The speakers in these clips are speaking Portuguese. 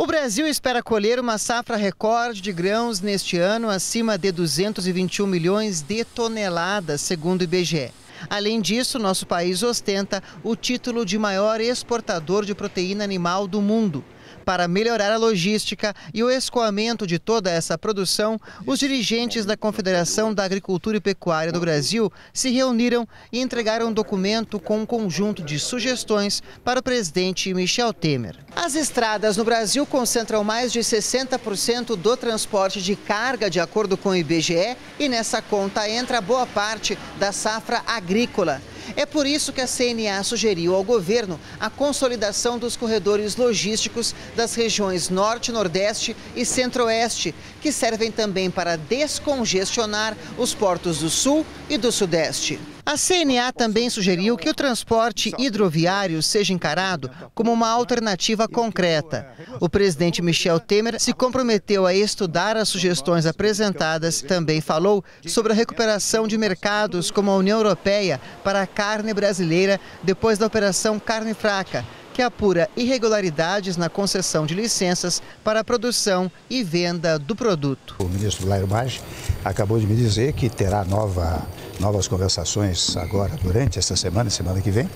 O Brasil espera colher uma safra recorde de grãos neste ano, acima de 221 milhões de toneladas, segundo o IBGE. Além disso, nosso país ostenta o título de maior exportador de proteína animal do mundo. Para melhorar a logística e o escoamento de toda essa produção, os dirigentes da Confederação da Agricultura e Pecuária do Brasil se reuniram e entregaram um documento com um conjunto de sugestões para o presidente Michel Temer. As estradas no Brasil concentram mais de 60% do transporte de carga, de acordo com o IBGE, e nessa conta entra boa parte da safra agrícola. É por isso que a CNA sugeriu ao governo a consolidação dos corredores logísticos das regiões Norte, Nordeste e Centro-Oeste, que servem também para descongestionar os portos do Sul e do Sudeste. A CNA também sugeriu que o transporte hidroviário seja encarado como uma alternativa concreta. O presidente Michel Temer se comprometeu a estudar as sugestões apresentadas. Também falou sobre a recuperação de mercados como a União Europeia para a carne brasileira depois da Operação Carne Fraca que apura irregularidades na concessão de licenças para a produção e venda do produto. O ministro Blairo Maggi acabou de me dizer que terá nova, novas conversações agora durante esta semana e semana que vem.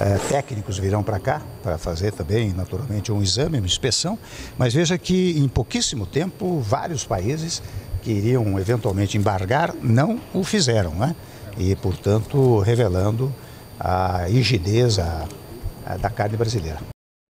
É, técnicos virão para cá para fazer também, naturalmente, um exame, uma inspeção, mas veja que em pouquíssimo tempo vários países que iriam eventualmente embargar não o fizeram, né? E, portanto, revelando a rigidez, da carne brasileira.